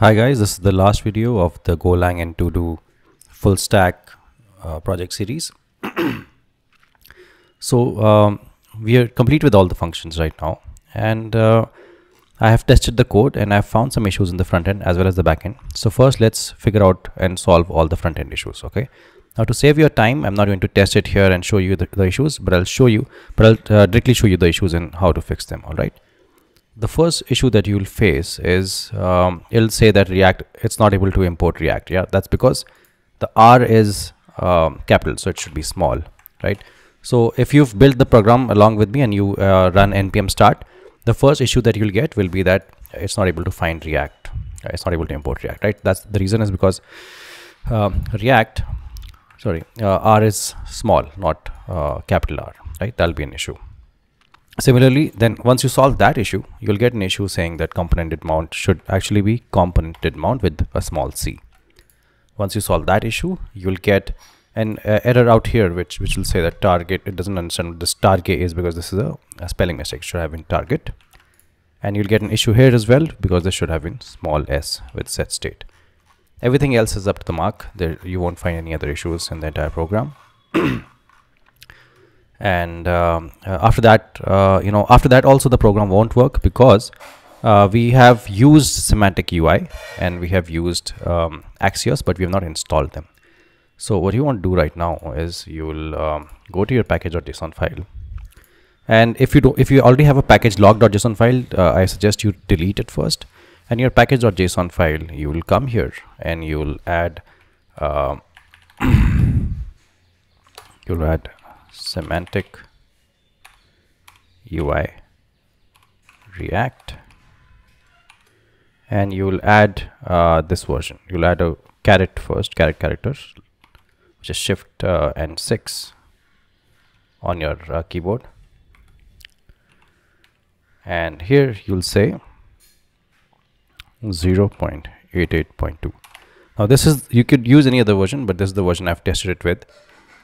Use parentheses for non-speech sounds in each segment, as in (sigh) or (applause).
Hi guys, this is the last video of the Golang and To-Do full stack uh, project series. (clears throat) so um, we are complete with all the functions right now and uh, I have tested the code and I've found some issues in the front end as well as the back end. So first let's figure out and solve all the front end issues. Okay. Now to save your time, I'm not going to test it here and show you the, the issues, but I'll show you, but I'll uh, directly show you the issues and how to fix them. All right the first issue that you'll face is um, it'll say that react it's not able to import react. Yeah that's because the r is um, capital so it should be small right? So if you've built the program along with me and you uh, run npm start the first issue that you'll get will be that it's not able to find react. It's not able to import react right? That's the reason is because um, react sorry uh, r is small not uh, capital r right? That'll be an issue Similarly, then once you solve that issue, you'll get an issue saying that component did mount should actually be component did mount with a small c. Once you solve that issue, you'll get an uh, error out here which which will say that target it doesn't understand what this target is because this is a, a spelling mistake should have been target. And you'll get an issue here as well because this should have been small s with set state. Everything else is up to the mark. There you won't find any other issues in the entire program (clears throat) and um, uh, after that uh, you know after that also the program won't work because uh, we have used semantic UI and we have used um, Axios but we have not installed them. So what you want to do right now is you will um, go to your package.json file. And if you do if you already have a package lock.json file uh, I suggest you delete it first. And your package.json file you will come here and you will add (coughs) um, you'll add semantic UI React. And you will add uh, this version. You'll add a caret first caret characters which is shift uh, and 6 on your uh, keyboard. And here you'll say 0.88.2 now this is you could use any other version but this is the version I've tested it with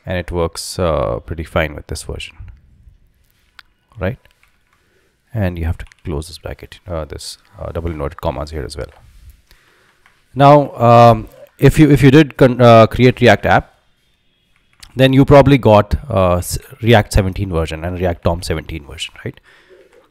and it works uh, pretty fine with this version. Right? And you have to close this bracket uh, this uh, double inverted commas here as well. Now um, if you if you did uh, create react app then you probably got uh, react 17 version and react dom 17 version right?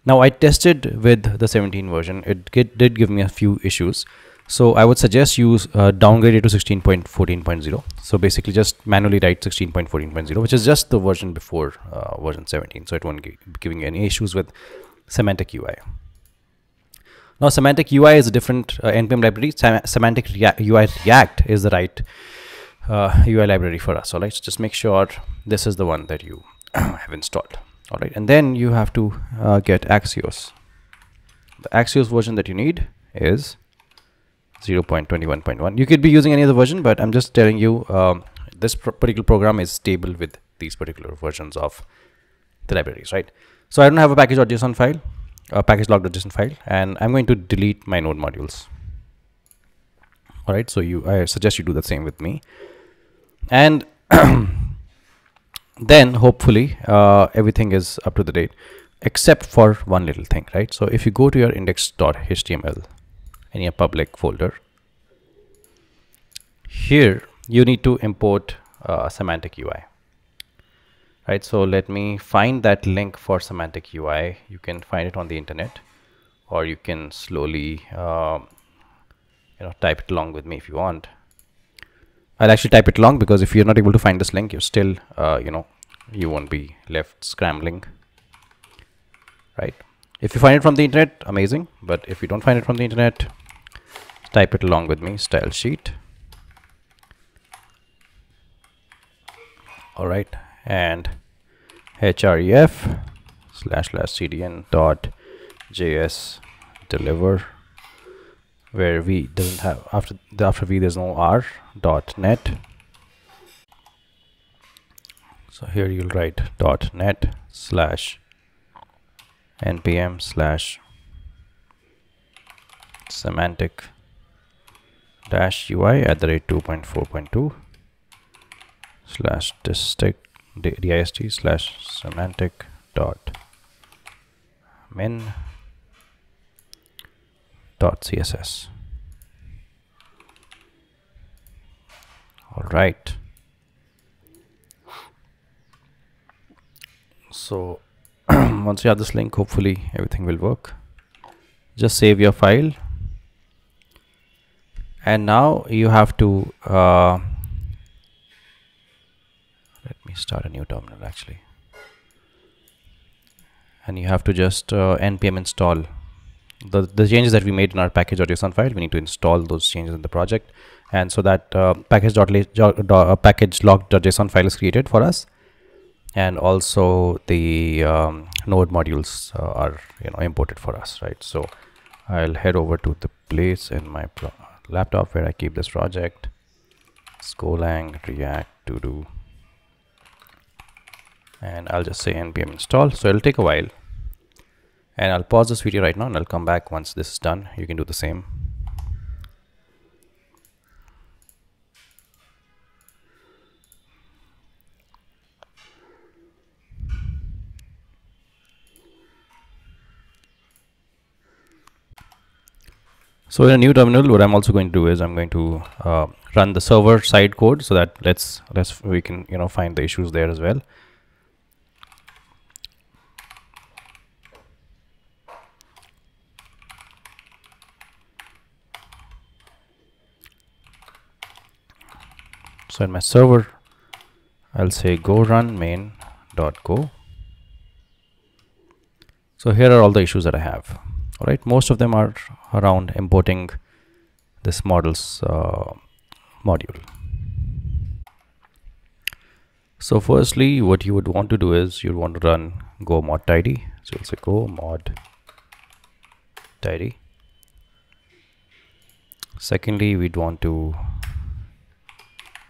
Now i tested with the 17 version. It did give me a few issues so I would suggest you uh, downgrade it to 16.14.0. So basically just manually write 16.14.0, which is just the version before uh, version 17. So it won't be giving you any issues with semantic UI. Now semantic UI is a different uh, NPM library. Sem semantic UI React is the right UI uh, library for us. All right, so just make sure this is the one that you (clears throat) have installed. All right, and then you have to uh, get Axios. The Axios version that you need is 0.21.1 you could be using any other version but i'm just telling you um, this particular program is stable with these particular versions of the libraries right? So i don't have a package.json file a package lock.json file and i'm going to delete my node modules. All right so you i suggest you do the same with me. And (coughs) then hopefully uh, everything is up to the date except for one little thing right? So if you go to your index.html in your public folder. Here you need to import uh, semantic UI right so let me find that link for semantic UI you can find it on the internet or you can slowly um, you know type it along with me if you want. I'll actually type it along because if you're not able to find this link you're still uh, you know you won't be left scrambling. Right? If you find it from the internet amazing. But if you don't find it from the internet type it along with me style sheet. All right and href slash slash cdn dot js deliver where v doesn't have after the after v there's no r dot net. So here you'll write dot net slash npm slash semantic dash UI at the rate 2.4.2 slash distic dist slash semantic dot min dot css all right. So (clears throat) once you have this link hopefully everything will work. Just save your file and now you have to uh, let me start a new terminal actually. And you have to just uh, npm install the, the changes that we made in our package.json file. We need to install those changes in the project. And so that uh, package.package package lock.json file is created for us. And also the um, node modules uh, are you know imported for us right? So I'll head over to the place in my laptop where I keep this project. Scolang react to do and I'll just say npm install. So it'll take a while. And I'll pause this video right now and I'll come back once this is done. You can do the same so in a new terminal what i'm also going to do is i'm going to uh, run the server side code so that let's let's we can you know find the issues there as well. So in my server I'll say go run main dot go. So here are all the issues that I have all right most of them are around importing this models uh, module. So firstly what you would want to do is you want to run go mod tidy. So it's a go mod tidy. Secondly we'd want to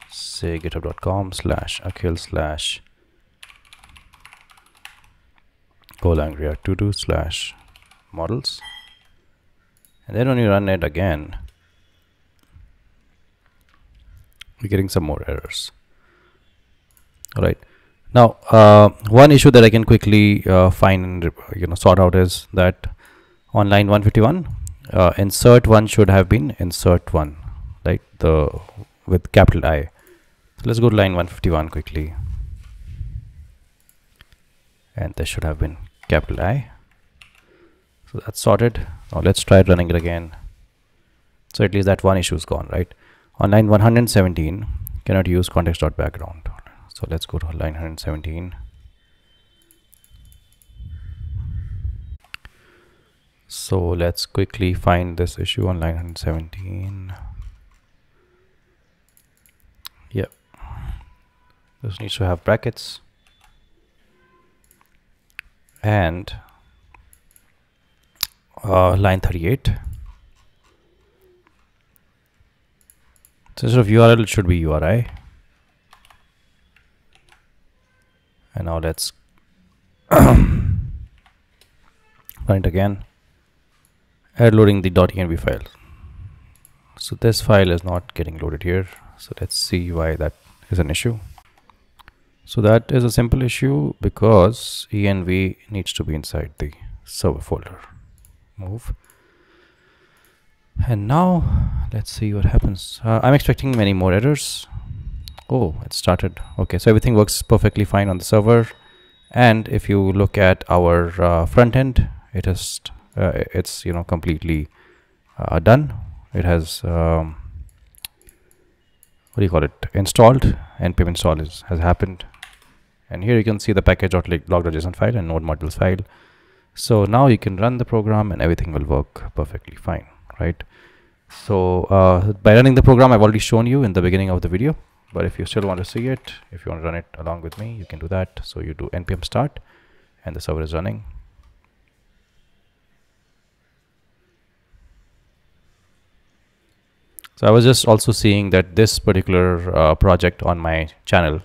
say github.com slash akhil slash golang react to do slash models. And then when you run it again we're getting some more errors. All right. Now uh, one issue that I can quickly uh, find and you know sort out is that on line 151 uh, insert one should have been insert one right? The with capital I. So let's go to line 151 quickly. And this should have been capital I so that's sorted. Now let's try running it again. So at least that one issue is gone right? On line 117 cannot use context.background so let's go to line 117 so let's quickly find this issue on line 117 yep. This needs to have brackets. And uh, line 38 so instead of URL it should be URI and now let's (coughs) run it again. Add loading the .env file. So this file is not getting loaded here. So let's see why that is an issue. So that is a simple issue because env needs to be inside the server folder move. And now let's see what happens. Uh, i'm expecting many more errors. Oh it started. Okay so everything works perfectly fine on the server. And if you look at our uh, front end it is uh, it's you know completely uh, done. It has um, what do you call it? Installed npm install is, has happened. And here you can see the package.lock.json file and node modules file so now you can run the program and everything will work perfectly fine right? So uh, by running the program I've already shown you in the beginning of the video. But if you still want to see it if you want to run it along with me you can do that. So you do npm start and the server is running. So I was just also seeing that this particular uh, project on my channel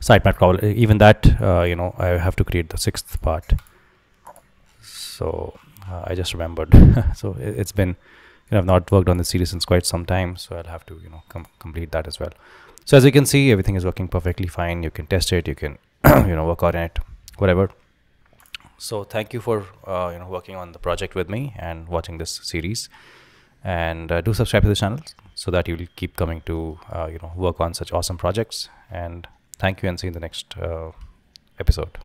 sitemap even that uh, you know I have to create the sixth part so uh, I just remembered. (laughs) So it, has been you know I've not worked on the series since quite some time so I'll have to you know com complete that as well. So as you can see everything is working perfectly fine. You can test it. You can (clears throat) you know work on it whatever. So thank you for uh, you know working on the project with me and watching this series. And uh, do subscribe to the channel so that you will keep coming to uh, you know work on such awesome projects. And thank you and see you in the next uh, episode